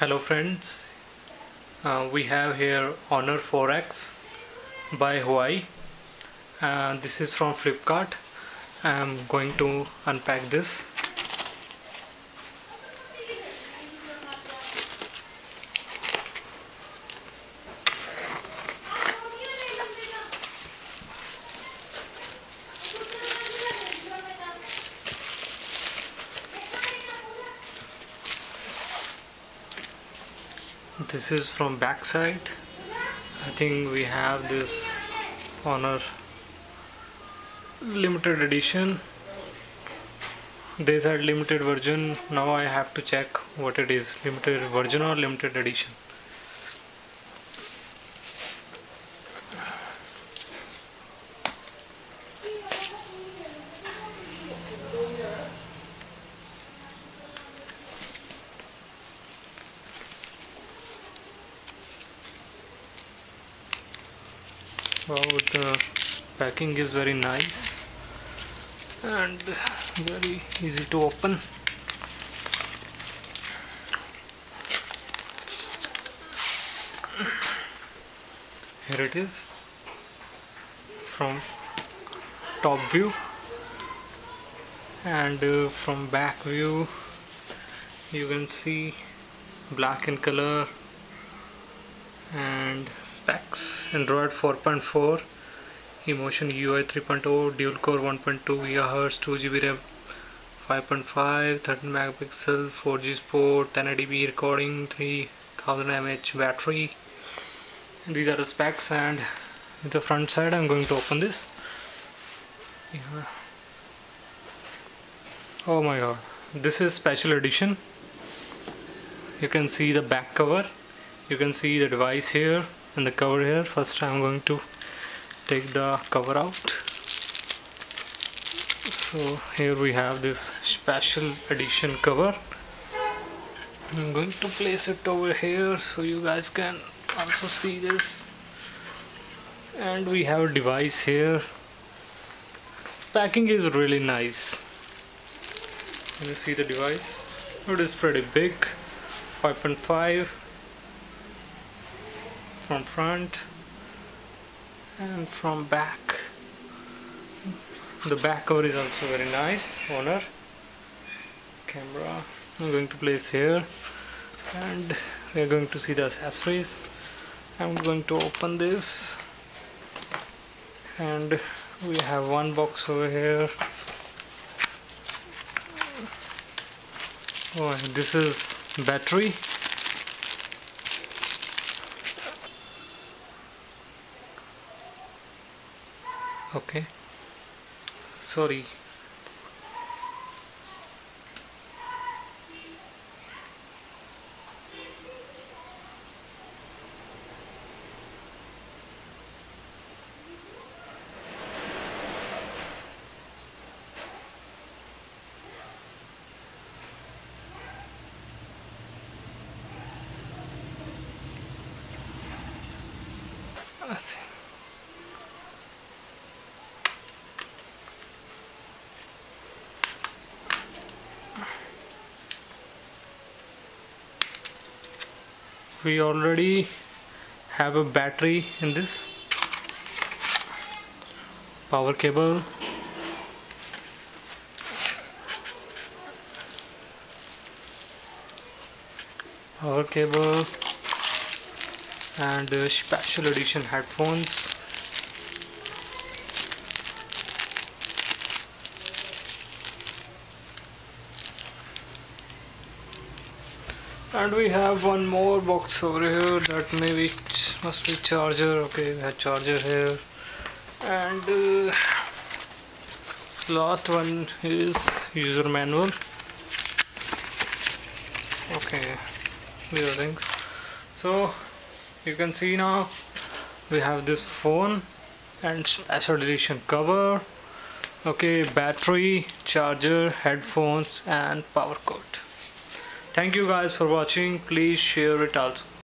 Hello friends, uh, we have here Honor 4X by Huawei and this is from Flipkart. I am going to unpack this. This is from backside. I think we have this Honor limited edition. They said limited version. Now I have to check what it is limited version or limited edition wow the packing is very nice and very easy to open. Here it is from top view and uh, from back view you can see black in color and specs Android 4.4 Emotion UI 3.0 dual core 1.2 GHz 2 GB RAM 5.5 13 megapixel 4G sport 1080p recording 3000 mAh battery. These are the specs and the front side I'm going to open this. Yeah. oh my god. This is special edition. You can see the back cover you can see the device here and the cover here. First I'm going to take the cover out. So here we have this special edition cover. I'm going to place it over here so you guys can also see this. And we have a device here. Packing is really nice. Can you see the device? It is pretty big 5.5 from front and from back. The back cover is also very nice Honor camera I'm going to place here. And we are going to see the accessories. I'm going to open this. And we have one box over here. Oh this is battery okay. Sorry we already have a battery in this power cable. Power cable and uh, special edition headphones and we have one more box over here that maybe must be charger. Okay we have charger here. And uh, last one is user manual. Okay these are things so you can see now we have this phone and special edition cover. Okay battery charger headphones and power cord thank you guys for watching. Please share it also